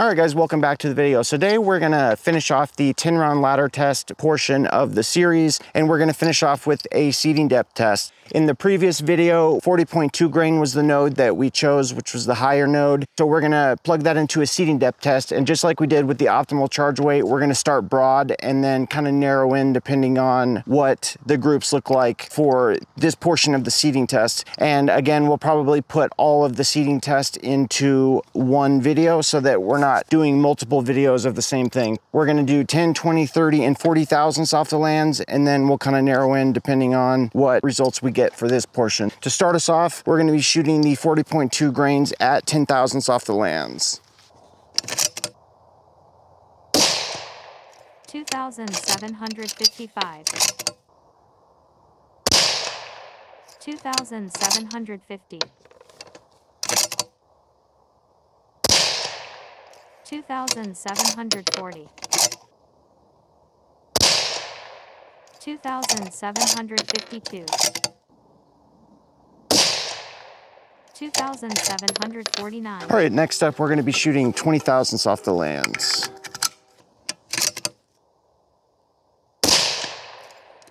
All right guys, welcome back to the video. So today we're gonna finish off the 10 round ladder test portion of the series and we're gonna finish off with a seating depth test. In the previous video, 40.2 grain was the node that we chose, which was the higher node. So we're gonna plug that into a seating depth test. And just like we did with the optimal charge weight, we're gonna start broad and then kind of narrow in depending on what the groups look like for this portion of the seating test. And again, we'll probably put all of the seating test into one video so that we're not doing multiple videos of the same thing. We're gonna do 10, 20, 30, and 40 thousandths off the lands, and then we'll kind of narrow in depending on what results we get get for this portion. To start us off, we're gonna be shooting the 40.2 grains at 10 thousandths off the lands. 2,755. 2,750. 2,740. 2,752. 2,749. All right, next up, we're going to be shooting 20 thousandths off the lands.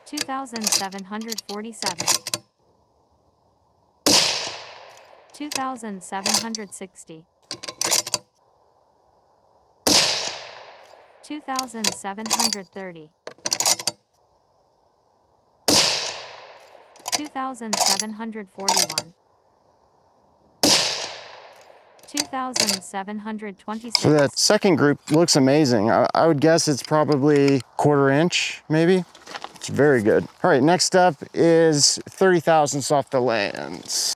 2,747. 2,760. 2,730. 2,741. 2,726. So that second group looks amazing. I, I, would guess it's probably quarter inch, maybe. It's very good. All right, next up is 30 thousandths off the lands.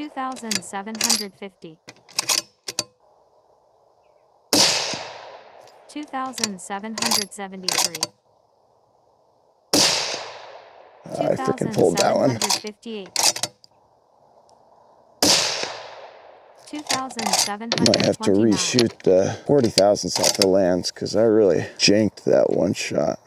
2,750. 2,773. I freaking pulled that one. 2,729. Might have to reshoot the 40 thousandths off the lands because I really janked that one shot.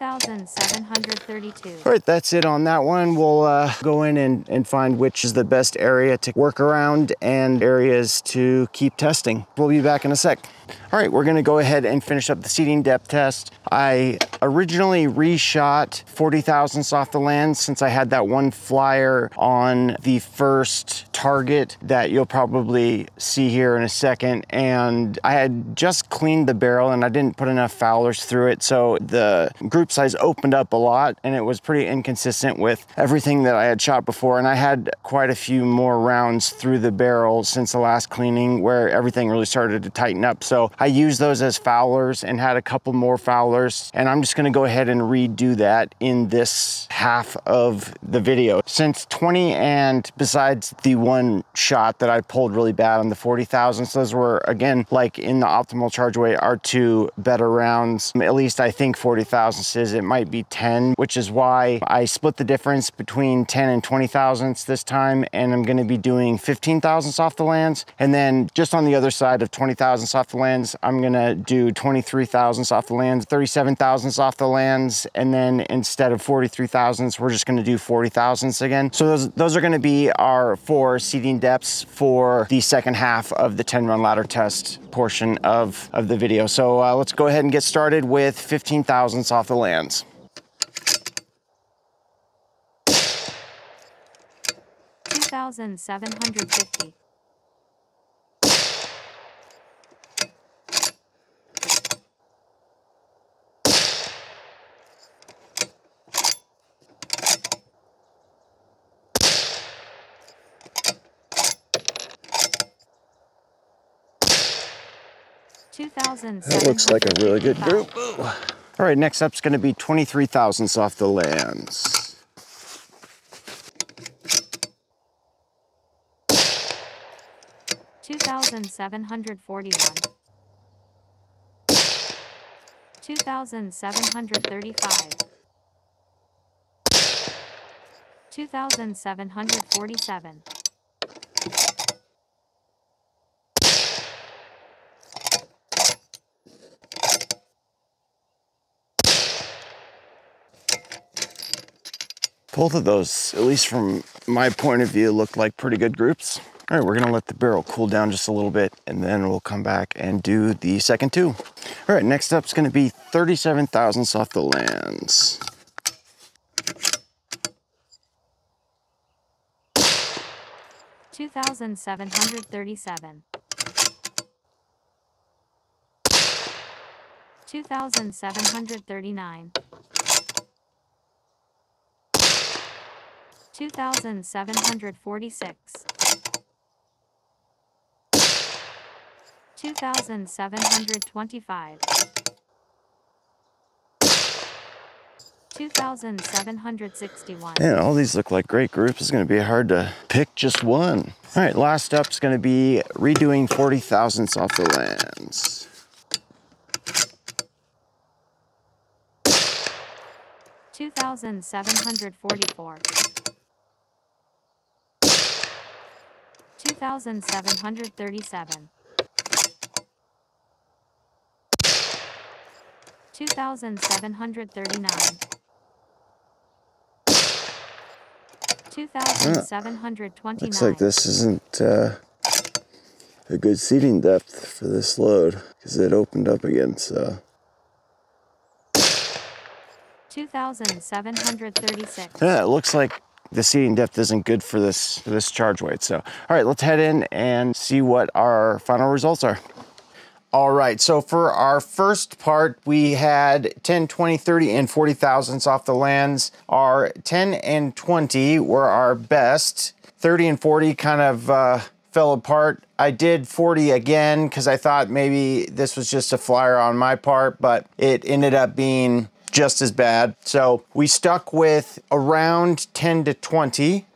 2,732. All right, that's it on that one. We'll uh, go in and, and find which is the best area to work around and areas to keep testing. We'll be back in a sec. All right, we're gonna go ahead and finish up the seating depth test. I originally reshot 40 thousandths off the land since I had that one flyer on the first target that you'll probably see here in a second. And I had just cleaned the barrel and I didn't put enough foulers through it. So the group size opened up a lot and it was pretty inconsistent with everything that I had shot before. And I had quite a few more rounds through the barrel since the last cleaning where everything really started to tighten up. So I used those as foulers and had a couple more foulers. And I'm just gonna go ahead and redo that in this half of the video. Since 20 and besides the one shot that I pulled really bad on the 40 thousandths, those were again, like in the optimal charge weight, are two better rounds. At least I think 40 thousandths is, it might be 10, which is why I split the difference between 10 and 20 thousandths this time. And I'm gonna be doing 15 thousandths off the lands. And then just on the other side of 20 thousandths off the lands, lands, I'm gonna do 23 thousandths off the lands, 37 thousandths off the lands, and then instead of 43 thousandths, we're just gonna do 40 thousandths again. So those, those are gonna be our four seating depths for the second half of the 10 run ladder test portion of, of the video. So uh, let's go ahead and get started with 15 thousandths off the lands. Two thousand seven hundred fifty. That looks like a really good group. All right, next up's gonna be twenty-three thousands off the lands. Two thousand seven hundred forty-one. 2,735. 2,747. Both of those, at least from my point of view, look like pretty good groups. All right, we're gonna let the barrel cool down just a little bit and then we'll come back and do the second two. All right, next up's gonna be 37 thousandths off the lands. Two thousand seven hundred thirty-seven. Two thousand seven hundred thirty-nine. 2746 2725 2761 Man, all these look like great groups. It's gonna be hard to pick just one. All right, last step is gonna be redoing 40 thousandths off the lands. Two thousand seven hundred forty-four. 2737 2739 2729 ah, Looks like this isn't uh, a good seating depth for this load because it opened up again so. 2736 yeah it looks like the seating depth isn't good for this for this charge weight. So all right, let's head in and see what our final results are. All right, so for our first part, we had 10, 20, 30, and 40 thousandths off the lands. Our 10 and 20 were our best. 30 and 40 kind of uh, fell apart. I did 40 again because I thought maybe this was just a flyer on my part, but it ended up being just as bad. So we stuck with around 10 to 20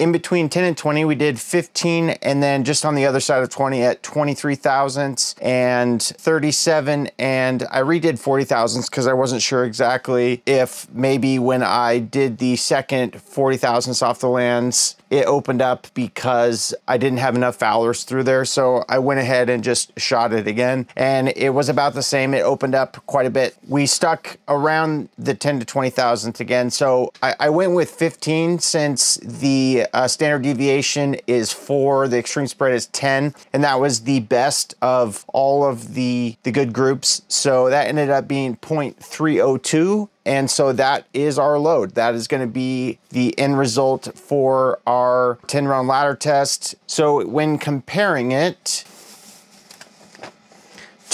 in between 10 and 20 we did 15 and then just on the other side of 20 at 23 thousandths and 37 and i redid 40 thousandths because i wasn't sure exactly if maybe when i did the second 40 thousandths off the lands it opened up because i didn't have enough foulers through there. So i went ahead and just shot it again. And it was about the same. It opened up quite a bit. We stuck around the 10 to 20 thousandths again. So I, I went with 15 since the uh, standard deviation is four, the extreme spread is 10, and that was the best of all of the, the good groups. So that ended up being 0.302. And so that is our load. That is going to be the end result for our 10 round ladder test. So when comparing it,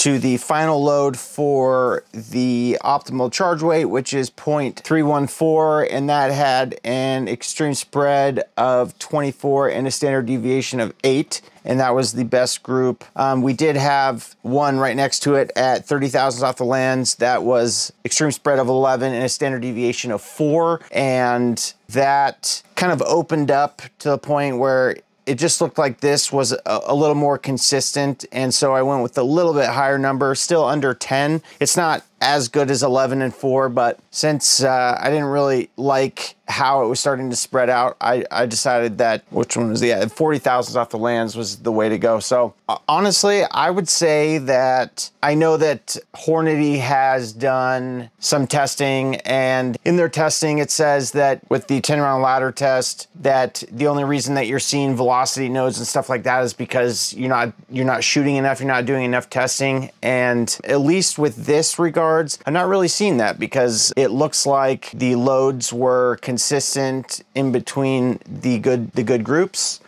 to the final load for the optimal charge weight, which is 0.314, and that had an extreme spread of 24 and a standard deviation of 8 and that was the best group. Um, we did have one right next to it at 30 thousandths off the lands. That was extreme spread of 11 and a standard deviation of 4, and that kind of opened up to the point where it just looked like this was a, a, little more consistent. And so I went with a little bit higher number, still under 10. It's not as good as 11 and 4, but since uh, I didn't really like how it was starting to spread out, I, I decided that which one was the yeah, 40 thousandths off the lands was the way to go. So uh, honestly, I would say that I know that Hornady has done some testing, and in their testing, it says that with the 10 round ladder test, that the only reason that you're seeing velocity nodes and stuff like that is because you're not you're not shooting enough, you're not doing enough testing, and at least with this I'm not really seeing that because it looks like the loads were consistent in between the good the good groups.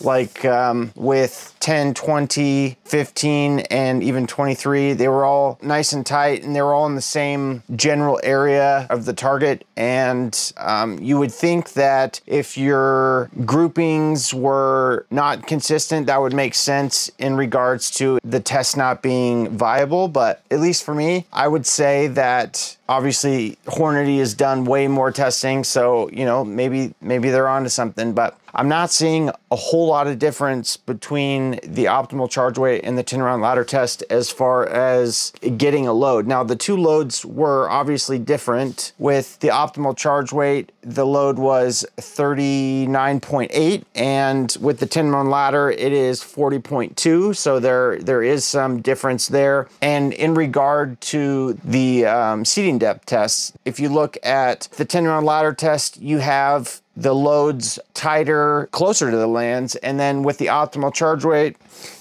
Like um, with 10, 20, 15, and even 23. They were all nice and tight and they were all in the same general area of the target. And um, you would think that if your groupings were not consistent, that would make sense in regards to the test not being viable. But at least for me, I would say that obviously Hornady has done way more testing. So, you know, maybe, maybe they're onto something, but I'm not seeing a whole lot of difference between the optimal charge weight in the 10 round ladder test as far as getting a load. Now, the two loads were obviously different. With the optimal charge weight, the load was 39.8, and with the 10 round ladder, it is 40.2. So there, there is some difference there. And in regard to the um, seating depth tests, if you look at the 10 round ladder test, you have the loads tighter, closer to the lands. And then with the optimal charge weight,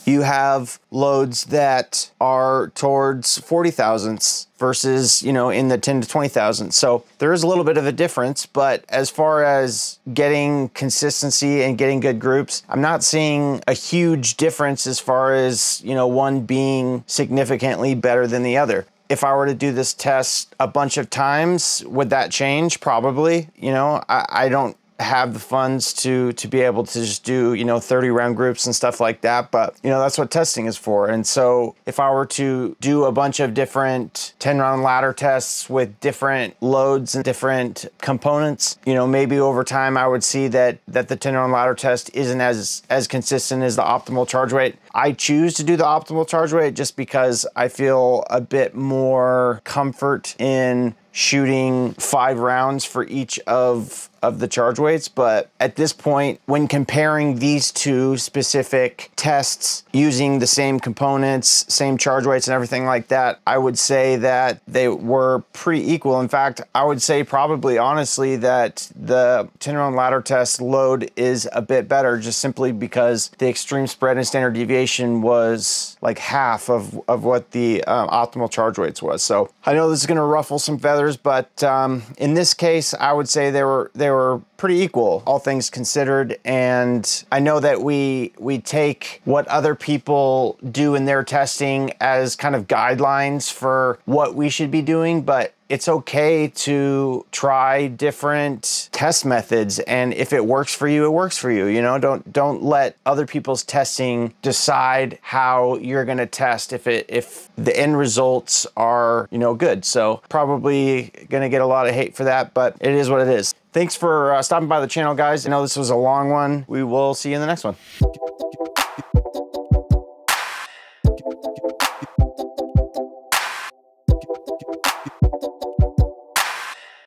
you have loads that are towards 40 thousandths versus, you know, in the 10 to 20 thousand. So there is a little bit of a difference, but as far as getting consistency and getting good groups, I'm not seeing a huge difference as far as, you know, one being significantly better than the other if I were to do this test a bunch of times, would that change? Probably. You know, I, I don't have the funds to to be able to just do you know 30 round groups and stuff like that but you know that's what testing is for. And so if i were to do a bunch of different 10 round ladder tests with different loads and different components you know maybe over time i would see that that the 10 round ladder test isn't as as consistent as the optimal charge weight i choose to do the optimal charge weight just because i feel a bit more comfort in shooting five rounds for each of of the charge weights but at this point when comparing these two specific tests using the same components same charge weights and everything like that i would say that they were pretty equal. In fact i would say probably honestly that the 10 round ladder test load is a bit better just simply because the extreme spread and standard deviation was like half of, of what the um, optimal charge weights was. So i know this is going to ruffle some feathers but um, in this case, I would say they were they were pretty equal, all things considered. And I know that we we take what other people do in their testing as kind of guidelines for what we should be doing, but it's okay to try different test methods. And if it works for you it works for you you know? Don't don't let other people's testing decide how you're going to test if it if the end results are you know good. So probably going to get a lot of hate for that but it is what it is thanks for uh, stopping by the channel guys. I know this was a long one. We will see you in the next one